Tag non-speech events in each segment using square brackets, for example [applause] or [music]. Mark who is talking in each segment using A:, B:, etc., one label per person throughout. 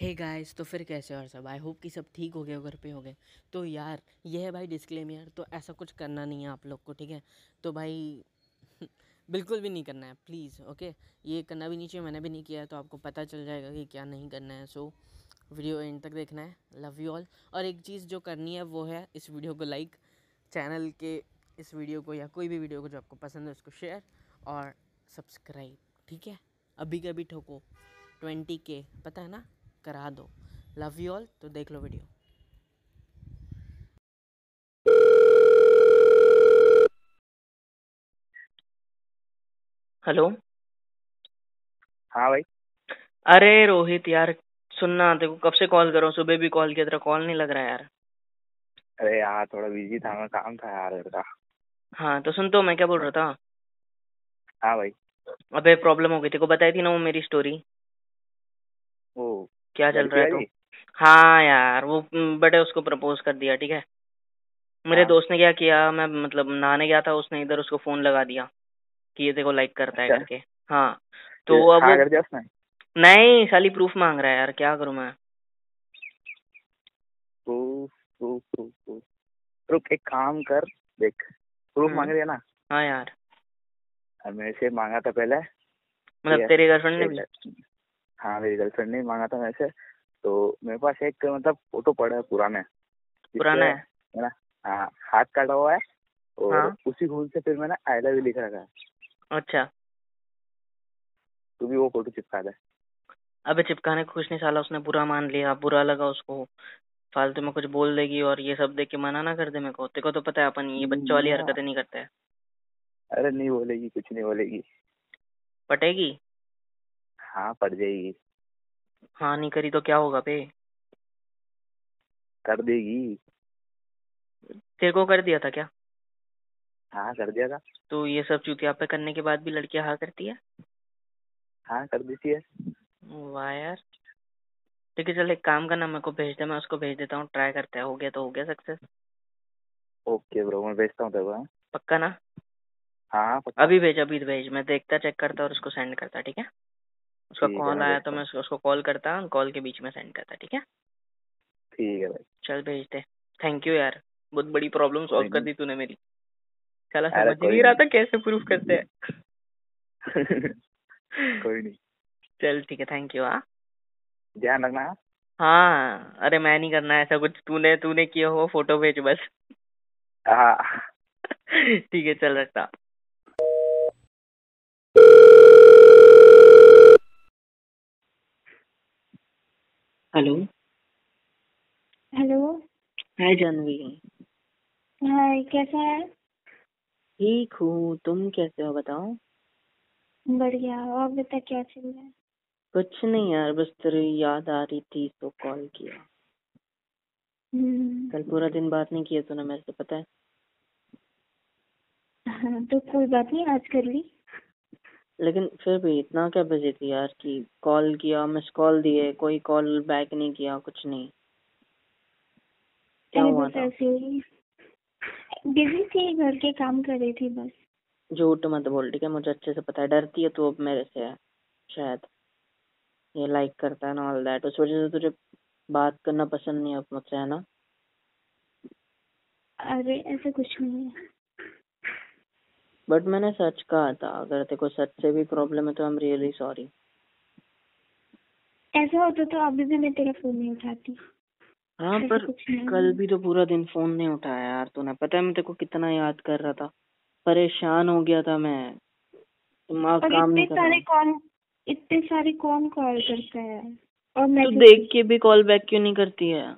A: हे hey guys तो फिर कैसे और सब? आई होप कि सब ठीक हो गए, घर पे हो गए। तो यार, ये है भाई डिस्क्लेम यार तो ऐसा कुछ करना नहीं है आप लोग को, ठीक है? तो भाई, [laughs] बिल्कुल भी नहीं करना है प्लीज़ ओके ये करना भी नहीं चाहिए, मैंने भी नहीं किया तो आपको पता चल जाएगा कि क्या नहीं करना है। सो वीडियो एंड तक देखना है। लव यू ऑल और एक चीज़ जो करनी है, वो है इस वीडियो को लाइक चैनल के, इस वीडियो को या कोई भी वीडियो को जो आपको पसंद है, उसको शेयर और सब्सक्राइब ठीक है? अभी कभी ठोको। ट्वेंटी के पता है ना? करा दो। लव यू ऑल तो देख लो वीडियो
B: हेलो
C: हाँ भाई।
B: अरे रोहित यार सुनना देखो कब से कॉल करो सुबह भी कॉल किया तेरा कॉल नहीं लग रहा यार।
C: अरे यार थोड़ा बिज़ी था मैं काम था यार घर
B: हाँ तो सुन तो मैं क्या बोल रहा था?
C: हाँ भाई।
B: अबे प्रॉब्लम हो गई थी को बताई थी ना वो मेरी स्टोरी क्या चल रहा है
C: आई
B: तो? हाँ। यार वो बड़े उसको प्रपोज कर दिया ठीक है? मेरे
C: हाँ।
B: दोस्त ने क्या किया मैं मतलब नहाने गया था उसने इधर उसको फ़ोन लगा दिया कि ये देखो लाइक करता है
C: अच्छा।
B: करके। हाँ तो अब
C: हाँ कर दिया उसने?
B: नहीं साली प्रूफ मांग रहा है यार क्या करूँ मैं?
C: प्रूफ प्रूफ प्रूफ प्रूफ रुक एक काम कर देख प्रूफ
B: हम्म।
C: मांग रही है ना?
B: हाँ यार।
C: मेरे से मांगा था पहले।
B: मतलब। तेरी गर्लफ्रेंड ने
C: हाँ मेरी गर्लफ्रेंड ने मांगा था मेरे से तो मेरे पास एक मतलब फ़ोटो पड़ा है पुराना।
B: पुराना है?
C: है ना? हाँ हाथ काटा हुआ है और
B: हाँ।
C: उसी खून से फिर मैंने आई लव यू लिख रखा है।
B: अच्छा।
C: तू भी वो फ़ोटो चिपका दे।
B: अबे चिपकाने को कुछ नहीं साला उसने बुरा मान लिया बुरा लगा उसको। फालतू में कुछ बोल देगी और ये सब देख के मना ना कर दे मेरे को। तेरे को तो पता है अपन ये बच्चों वाली हरकतें नहीं करते। हैं
C: अरे नहीं बोलेगी कुछ नहीं बोलेगी।
B: पटेगी?
C: हाँ पड़ जाएगी।
B: हाँ नहीं करी तो क्या होगा बे
C: कर देगी।
B: तेरे को कर दिया था क्या?
C: हाँ कर दिया था।
B: तो ये सब चूतिया पे करने के बाद भी लड़कियाँ हाँ करती है?
C: हाँ कर देती है।
B: वाह यार। ठीक है चल एक काम करना मेरे को भेज दे मैं उसको भेज देता हूँ ट्राई करते हैं हो गया तो हो गया सक्सेस
C: ओके ब्रो मैं भेजता हूँ तेरे को हाँ?
B: पक्का ना?
C: हाँ हाँ पक्का।
B: अभी भेज अभी भेज मैं देखता चेक करता और उसको सेंड करता ठीक है? उसका कॉल आया तो मैं उसको- उसको कॉल करता कॉल के बीच में सेंड करता ठीक है?
C: ठीक है भाई।
B: चल भेज दे थैंक यू यार। बहुत बड़ी प्रॉब्लम सॉल्व कर दी तूने मेरी। चला समझ नहीं रहा था कैसे प्रूफ करते हैं। [laughs]
C: कोई नहीं।
B: चल ठीक है थैंक यू हाँ।
C: ध्यान रखना हाँ?
B: हाँ। अरे मैं नहीं करना ऐसा कुछ तूने तूने किया हो फ़ोटो भेज बस।
C: हाँ। [laughs]
B: ठीक है चल रखता hello
D: hello
B: hi Janvi
D: hi कैसा है?
B: ठीक हूँ। तुम कैसे हो बताओ?
D: बढ़िया। और बता क्या चल रहा है?
B: कुछ नहीं यार बस तेरी याद आ रही थी तो कॉल किया।
D: हम्म,
B: कल पूरा दिन बात नहीं किया तूने मेरे से पता है?
D: हाँ तो कोई बात नहीं आज कर ली।
B: लेकिन फिर भी इतना क्या बिज़ी थी यार कि कॉल किया मिस कॉल दिए कोई कॉल बैक नहीं किया कुछ नहीं। क्या
D: अरे
B: हुआ
D: बस
B: था?
D: ऐसे ही। बिज़ी थी घर के काम कर रही थी बस।
B: झूठ मत बोल ठीक है? मुझे अच्छे से पता है। डरती है तू अब मेरे से है शायद। ये लाइक करता है ना ऑल दैट उस वजह से तुझे बात करना पसंद नहीं है अब मुझसे है ना?
D: अरे ऐसा कुछ नहीं है।
B: बट मैंने सच कहा था अगर तेरे को सच से भी प्रॉब्लम है तो आई एम रियली सॉरी
D: ऐसा होता तो अभी भी मैं तेरा फ़ोन नहीं उठाती।
B: हाँ पर कल भी तो पूरा दिन फ़ोन नहीं उठाया यार तूने। पता है मैं तेरे को कितना याद कर रहा था? परेशान हो गया था मैं। दिमाग काम नहीं कर रहा
D: कौन इतने सारे कौन कॉल करता है और मैं
B: तू देख के भी कॉल बैक क्यों नहीं करती है?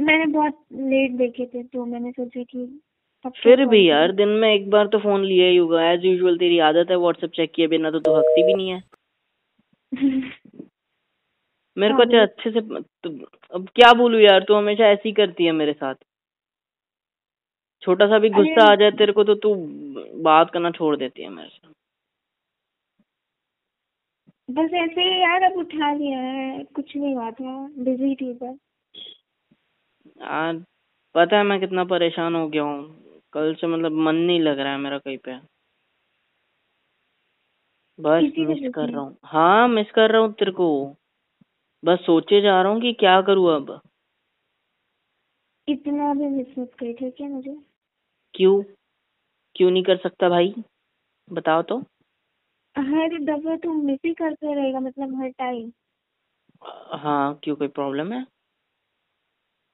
D: मैंने बहुत लेट देखे थे तो मैंने सोचा कि
B: फिर भी यार दिन में एक बार तो फ़ोन लिया ही होगा। एज यूजुअल तेरी आदत है व्हाट्सएप चेक किए बिना तो तू हकती भी नहीं है। [laughs] मेरे को अच्छा अच्छे से तो, अब क्या बोलूँ यार तू हमेशा ऐसी करती है मेरे साथ। छोटा सा भी गुस्सा आ जाए तेरे को तो तू बात करना छोड़ देती है मेरे से
D: बस ऐसे ही यार अब उठा लिया है। कुछ नहीं हुआ था बिज़ी थी बस
B: यार पता है मैं कितना परेशान हो गया हूँ। कल से मतलब मन नहीं लग रहा है मेरा कहीं पे। बस मिस कर रहा हूँ। हाँ मिस कर रहा हूँ तेरे को। बस सोचे जा रहा हूँ कि क्या करूँ अब।
D: इतना भी मिस मत कर ठीक है मुझे?
B: क्यों? क्यों नहीं कर सकता भाई? बताओ तो।
D: हर दफ़ा तुम मिस ही करते रहेगा मतलब हर टाइम
B: हाँ क्यों? कोई प्रॉब्लम है?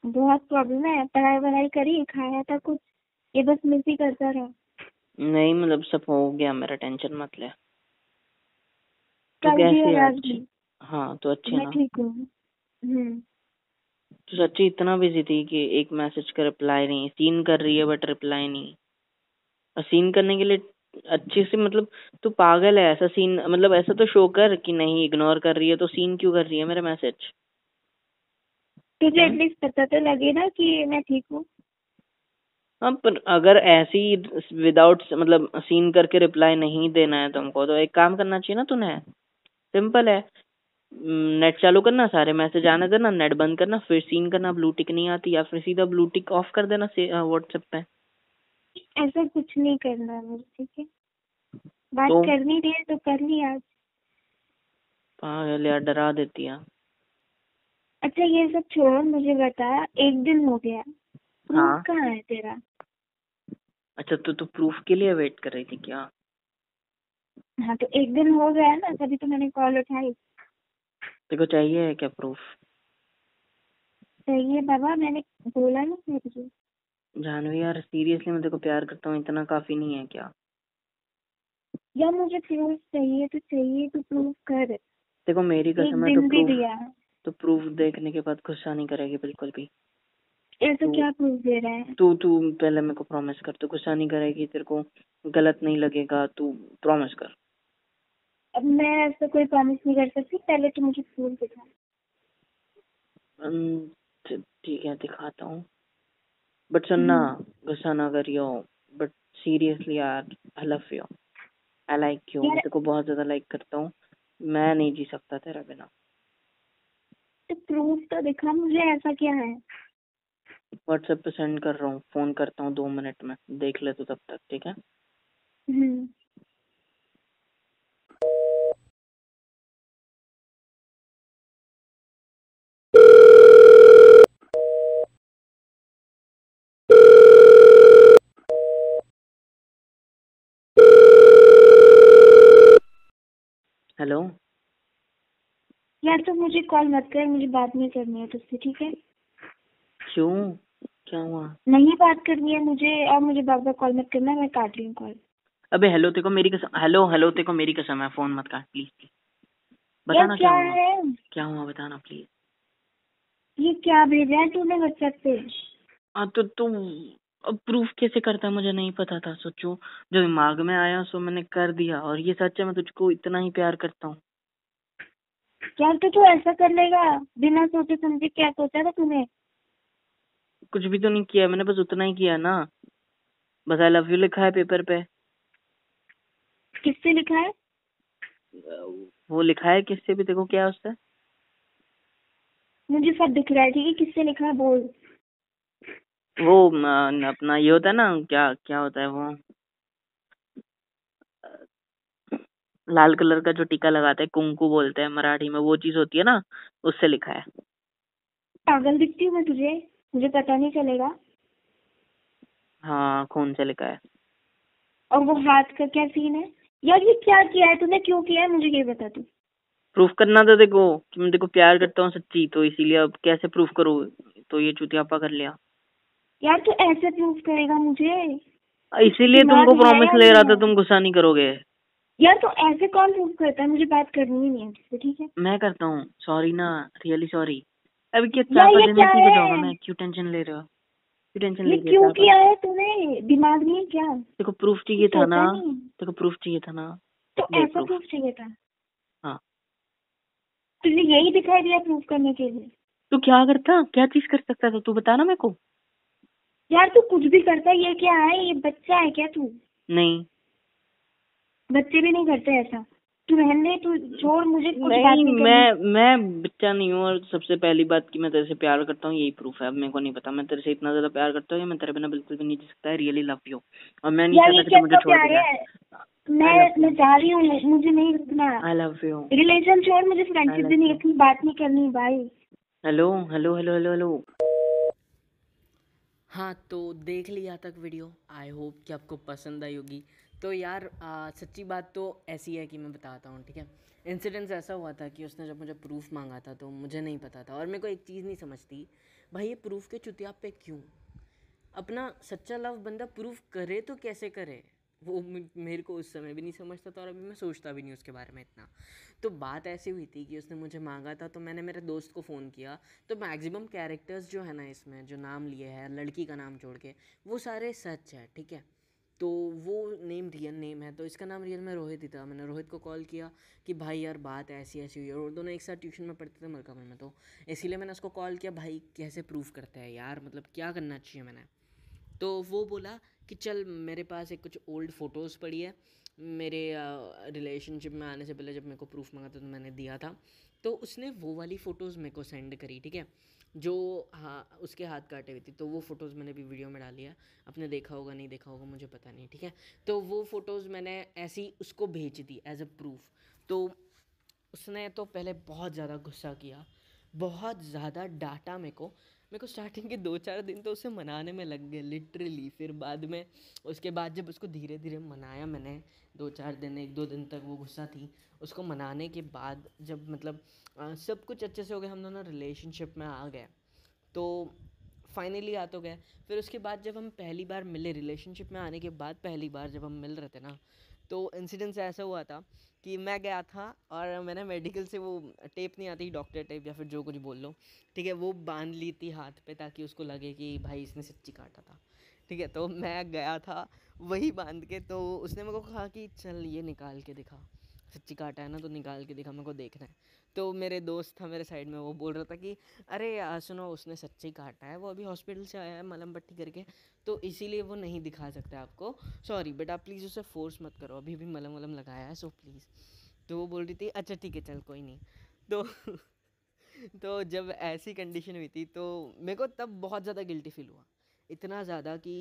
D: बहुत प्रॉब्लम है। पढ़ाई वढ़ाई करी खाया था कुछ? ये बस मिस ही करता रहा।
B: नहीं मतलब सब हो गया मेरा टेंशन मत ले। तो कैसे है अच्छी हाँ तो अच्छी
D: मैं
B: ना।
D: ठीक हूँ। हम्म।
B: तो सच्ची इतना बिज़ी थी कि एक मैसेज का रिप्लाई नहीं सीन कर रही है बट रिप्लाई नहीं। और सीन करने के लिए अच्छे से मतलब तू पागल है ऐसा सीन मतलब ऐसा तो शो कर कि नहीं इग्नोर कर रही है तो सीन क्यों कर रही है मेरा मैसेज
D: तुझे। एटलीस्ट पता तो लगे ना कि मैं ठीक हूँ।
B: हाँ पर अगर ऐसी विदाउट मतलब सीन करके रिप्लाई नहीं देना है तुमको तो एक काम करना चाहिए ना तूने सिंपल है। नेट चालू करना सारे मैसेज आने देना नेट बंद करना फिर सीन करना ब्लू टिक नहीं आती या फिर सीधा ब्लू टिक ऑफ़ कर देना व्हाट्सएप पे।
D: ऐसा कुछ नहीं करना है मुझे ठीक है? बात
B: तो?
D: करनी थी तो कर ली आज।
B: पागल यार डरा देती है।
D: अच्छा ये सब छोड़ मुझे बता एक दिन हो गया।
B: हाँ।
D: कहाँ है तेरा?
B: अच्छा तो तू प्रूफ के लिए वेट कर रही थी क्या?
D: हाँ तो एक दिन हो गया ना तभी तो मैंने कॉल उठाई।
B: को चाहिए है क्या प्रूफ
D: है बाबा मैंने बोला ना मैं तुझे
B: जानवी यार सीरियसली मैं को प्यार करता हूँ इतना काफ़ी नहीं है क्या?
D: या मुझे प्रूफ चाहिए तो चाहिए तो प्रूफ कर।
B: देखो मेरी कसम है तो
D: दिन भी
B: प्रूफ
D: दिया।
B: तो प्रूफ देखने के बाद गुस्सा नहीं करेगी बिल्कुल भी।
D: ऐसा
B: तो-
D: क्या प्रूफ दे रहा है?
B: तू तू पहले मेरे को प्रॉमिस कर तू गुस्सा नहीं करेगी तेरे को गलत नहीं लगेगा तू प्रॉमिस कर।
D: अब मैं ऐसा कोई प्रॉमिस नहीं कर सकती पहले तो मुझे प्रूफ दिखा।
B: हम्म, ठीक है दिखाता हूँ। बट सुनना गुस्सा ना करियो। बट सीरियसली यार I love you I like you मैं तेरे को बहुत ज़्यादा लाइक करता हूँ। मैं नहीं जी सकता तेरा बिना।
D: तो प्रूफ तो दिखा मुझे ऐसा क्या है?
B: व्हाट्सएप पे सेंड कर रहा हूँ फ़ोन करता हूँ दो मिनट में देख ले तो तब तक ठीक है?
D: हम्म।
B: हेलो
D: यार तो मुझे कॉल मत कर मुझे बात नहीं करनी है तुझसे ठीक है?
B: क्यों? क्या हुआ?
D: नहीं बात करनी है मुझे और मुझे बार बार कॉल मत करना मैं काट रही हूँ कॉल
B: अबे हेलो तेरे को मेरी कसम हेलो हेलो तेरे को मेरी कसम है फ़ोन मत काट प्लीज़ बताना क्या
D: क्या
B: हुआ?
D: है?
B: क्या हुआ बताना प्लीज़
D: ये क्या भेजा है तूने व्हाट्सएप पे?
B: हाँ तो तू अब प्रूफ कैसे करता मुझे नहीं पता था सोचो। जो दिमाग में आया सो मैंने कर दिया और ये सच है मैं तुझको इतना ही प्यार करता हूँ।
D: यार तो तू ऐसा कर लेगा बिना सोचे समझे क्या सोचा था तूने?
B: कुछ भी तो नहीं किया मैंने बस उतना ही किया ना। बस आई लव यू लिखा है पेपर पे।
D: किससे लिखा है?
B: वो लिखा है किससे भी देखो क्या है उससे।
D: मुझे सब दिख रहा है ठीक है किससे लिखा है बोल।
B: वो न, अपना ये होता है ना क्या क्या होता है वो। लाल कलर का जो टीका लगाते हैं कुंकू बोलते हैं मराठी में वो चीज़ होती है ना उससे लिखा है।
D: पागल दिखती हूँ मैं तुझे। मुझे पता नहीं चलेगा।
B: हाँ खून से लिखा है।
D: और वो हाथ का क्या सीन है? यार ये क्या किया है? तूने क्यों किया है? मुझे ये बता तू।
B: प्रूफ करना था देखो कि मैं देखो प्यार करता हूँ सच्ची तो इसीलिए अब कैसे प्रूफ करूँ? तो ये चुतियापा कर लिया।
D: यार तू ऐसे प्रूफ करेगा मुझे?
B: इसीलिए तुमको प्रॉमिस ले रहा था तुम गुस्सा नहीं करोगे।
D: यार तो ऐसे कौन प्रूफ करता है? मुझे बात करनी ही नहीं है ठीक है?
B: मैं करता हूँ। सॉरी ना रियली सॉरी अभी
D: ये
B: बजे
D: क्या
B: नहीं
D: है?
B: मैं क्यों टेंशन ले रहे हो? क्यों टेंशन ले रही हो
D: क्यों किया है तूने? दिमाग नहीं क्या?
B: देखो प्रूफ चाहिए था ना। देखो प्रूफ चाहिए था ना।
D: तो ऐसा प्रूफ चाहिए था?
B: हाँ।
D: तुझे यही दिखाई दिया प्रूफ करने के लिए?
B: तू क्या करता? क्या चीज़ कर सकता था? तू बता ना मेरे को।
D: यार तू कुछ भी करता ये क्या है? ये बच्चा है क्या तू?
B: नहीं।
D: बच्चे भी नहीं करते ऐसा। तू रहने तू छोड़ मुझे कुछ बात
B: नहीं
D: नहीं
B: मैं मैं बच्चा नहीं हूँ और सबसे पहली बात कि मैं तेरे से प्यार करता हूँ यही प्रूफ है। अब मेरे को नहीं पता मैं तेरे से इतना ज़्यादा प्यार करता हूँ मैं तेरे बिना बिल्कुल भी नहीं जी सकता रियली लव यू और मैं नहीं चाहता कि मुझे छोड़ जाए
D: मैं मैं जा रही हूँ मुझे नहीं रुकना।
B: आई लव यू
D: रिलेशन छोड़ मुझे फ्रेंडशिप भी नहीं इतनी बात नहीं करनी भाई
B: hello hello hello hello hello
A: हाँ तो देख लिया तक वीडियो। आई होप कि आपको पसंद आई होगी। तो यार आ, सच्ची बात तो ऐसी है कि मैं बताता हूँ ठीक है? इंसिडेंस ऐसा हुआ था कि उसने जब मुझे प्रूफ मांगा था तो मुझे नहीं पता था और मेरे को एक चीज़ नहीं समझती भाई ये प्रूफ के चुतिया पे क्यों? अपना सच्चा लव बंदा प्रूफ करे तो कैसे करे? वो मेरे को उस समय भी नहीं समझता था और अभी मैं सोचता भी नहीं उसके बारे में इतना। तो बात ऐसी हुई थी कि उसने मुझे मांगा था तो मैंने मेरे दोस्त को फ़ोन किया। तो मैक्सिमम कैरेक्टर्स जो है ना इसमें जो नाम लिए हैं लड़की का नाम छोड़ के वो सारे सच है ठीक है? तो वो नेम रियल नेम है तो इसका नाम रियल में रोहित ही था। मैंने रोहित को कॉल किया कि भाई यार बात ऐसी ऐसी हुई है। और दोनों एक साथ ट्यूशन में पढ़ते थे मलकापुर में तो इसीलिए मैंने उसको कॉल किया, भाई कैसे प्रूफ करते हैं यार? मतलब क्या करना चाहिए मैंने? तो वो बोला कि चल, मेरे पास एक कुछ ओल्ड फ़ोटोज़ पड़ी है। मेरे रिलेशनशिप में आने से पहले जब मेरे को प्रूफ मांगा था तो मैंने दिया था। तो उसने वो वाली फ़ोटोज़ मेरे को सेंड करी, ठीक है? जो हाँ उसके हाथ काटे हुए थे तो वो फ़ोटोज़ मैंने भी वीडियो में डाली है आपने देखा होगा, नहीं देखा होगा, मुझे पता नहीं, ठीक है? तो वो फ़ोटोज़ मैंने ऐसी उसको भेज दी एज अ प्रूफ तो उसने तो पहले बहुत ज़्यादा गुस्सा किया, बहुत ज़्यादा डाटा मेरे को मेरे को स्टार्टिंग के दो चार दिन तो उसे मनाने में लग गए लिटरली फिर बाद में उसके बाद जब उसको धीरे धीरे मनाया मैंने दो चार दिन एक दो दिन तक वो गुस्सा थी उसको मनाने के बाद जब मतलब आ, सब कुछ अच्छे से हो गया हम दोनों रिलेशनशिप में आ गए। तो फाइनली आ तो गए फिर उसके बाद जब हम पहली बार मिले रिलेशनशिप में आने के बाद पहली बार जब हम मिल रहे थे ना तो इंसिडेंस ऐसा हुआ था कि मैं गया था और मैंने मेडिकल से वो टेप नहीं आती डॉक्टर टेप या फिर जो कुछ बोल लो, ठीक है, वो बाँध ली थी हाथ पे ताकि उसको लगे कि भाई इसने सच्ची काटा था, ठीक है तो मैं गया था वही बाँध के तो उसने मेरे को कहा कि चल ये निकाल के दिखा। सच्ची काटा है ना तो निकाल के दिखा, मेरे को देखना है। तो मेरे दोस्त था मेरे साइड में, वो बोल रहा था कि, अरे यार सुनो, उसने सच्ची काटा है, वो अभी हॉस्पिटल से आया है, मलम पट्टी करके तो इसीलिए वो नहीं दिखा सकता आपको। सॉरी बट आप प्लीज़ उसे फोर्स मत करो, अभी भी मलम वलम लगाया है सो प्लीज़ तो वो बोल रही थी अच्छा ठीक है, चल, कोई नहीं। तो [laughs] तो जब ऐसी कंडीशन हुई थी तो मेरे को तब बहुत ज़्यादा गिल्टी फील हुआ। इतना ज़्यादा कि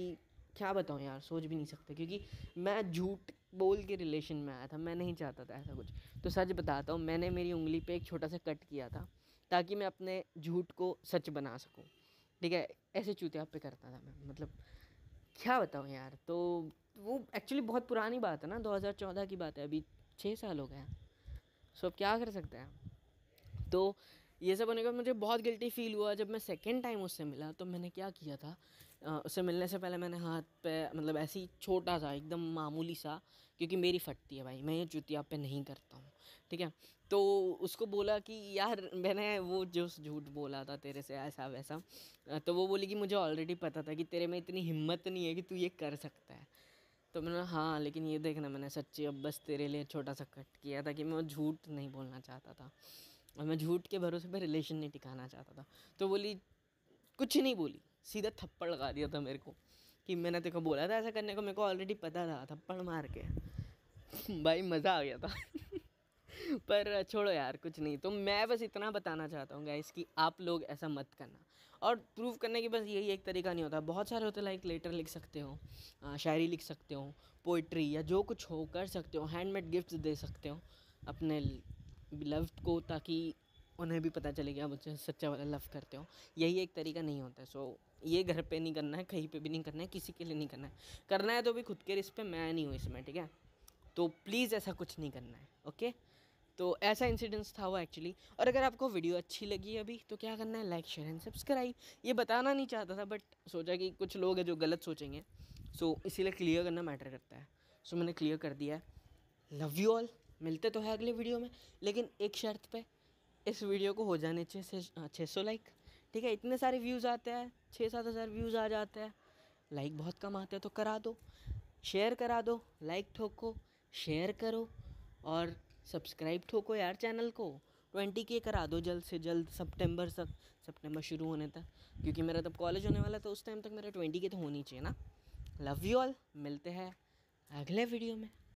A: क्या बताऊँ यार, सोच भी नहीं सकते, क्योंकि मैं झूठ बोल के रिलेशन में आया था, मैं नहीं चाहता था ऐसा कुछ। तो सच बताता हूँ, मैंने मेरी उंगली पे एक छोटा सा कट किया था, ताकि मैं अपने झूठ को सच बना सकूँ। ठीक है? ऐसे चूतिया पे करता था मैं मतलब क्या बताऊँ यार तो वो एक्चुअली बहुत पुरानी बात है ना 2014 की बात है, अभी छः साल हो हैं। सो अब क्या कर सकते हैं? तो ये सब होने के मुझे बहुत गिल्टी फील हुआ जब मैं सेकेंड टाइम उससे मिला तो मैंने क्या किया था? उससे मिलने से पहले मैंने हाथ पे मतलब ऐसी छोटा सा, एकदम मामूली सा, क्योंकि मेरी फटती है भाई, मैं ये जुतिया पे नहीं करता हूँ, ठीक है? तो उसको बोला कि, यार, मैंने वो जो झूठ बोला था तेरे से, ऐसा वैसा तो वो बोली कि मुझे ऑलरेडी पता था कि तेरे में इतनी हिम्मत नहीं है कि तू ये कर सकता है। तो मैंने हाँ लेकिन ये देखना मैंने सच्ची, अब बस तेरे लिए छोटा सा कट किया था कि मैं झूठ नहीं बोलना चाहता था। और मैं झूठ के भरोसे पर रिलेशन नहीं टिकाना चाहता था। तो बोली, कुछ नहीं बोली। सीधा थप्पड़ लगा दिया था मेरे को कि मैंने तेरे को बोला था ऐसा करने को, मेरे को ऑलरेडी पता था, थप्पड़ मार के। [laughs] भाई, मज़ा आ गया था। [laughs] पर छोड़ो यार, कुछ नहीं। तो मैं बस इतना बताना चाहता हूँ गाइस कि आप लोग ऐसा मत करना। और प्रूव करने की बस यही एक तरीका नहीं होता। बहुत सारे होते लाइक लेटर लिख सकते हो शायरी लिख सकते हो पोइट्री या जो कुछ हो, कर सकते हो हैंडमेड गिफ्ट्स दे सकते हो, अपने लव्ड को ताकि उन्हें भी पता चले कि आप मुझसे सच्चा वाला लव करते हो। यही एक तरीका नहीं होता सो ये घर पे नहीं करना है, कहीं पे भी नहीं करना है, किसी के लिए नहीं करना है। करना है तो भी खुद के रिस्क पे, मैं नहीं हूँ इसमें, ठीक है? तो प्लीज़ ऐसा कुछ नहीं करना है ओके तो ऐसा इंसिडेंस था वो एक्चुअली और अगर आपको वीडियो अच्छी लगी अभी तो क्या करना है? लाइक शेयर एंड सब्सक्राइब ये बताना नहीं चाहता था बट सोचा कि कुछ लोग हैं जो गलत सोचेंगे। सो इसीलिए क्लियर करना मैटर करता है। सो मैंने क्लियर कर दिया है। लव यू ऑल मिलते तो है अगले वीडियो में, लेकिन एक शर्त पे इस वीडियो को हो जाने चाहिए छः सौ लाइक ठीक है, इतने सारे व्यूज़ आते हैं, छः सात हज़ार व्यूज़ आ जाते हैं। लाइक बहुत कम आते हैं तो करा दो। शेयर करा दो लाइक ठोको शेयर करो, और सब्सक्राइब ठोको यार चैनल को। ट्वेंटी के करा दो जल्द से जल्द, सितंबर तक सितंबर शुरू होने तक। क्योंकि मेरा तब कॉलेज होने वाला तो उस टाइम तक मेरा ट्वेंटी के तो होनी चाहिए ना। लव यू ऑल मिलते हैं अगले वीडियो में।